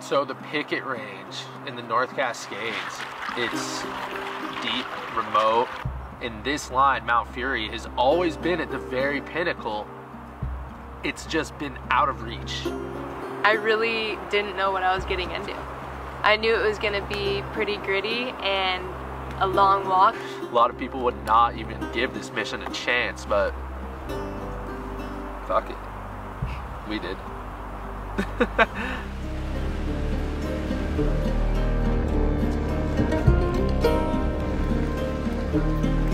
So the picket range in the North Cascades, it's deep, remote, and this line, Mount Fury, has always been at the very pinnacle. It's just been out of reach. I really didn't know what I was getting into. I knew it was gonna be pretty gritty and a long walk. A lot of people would not even give this mission a chance, but fuck it. We did. thank you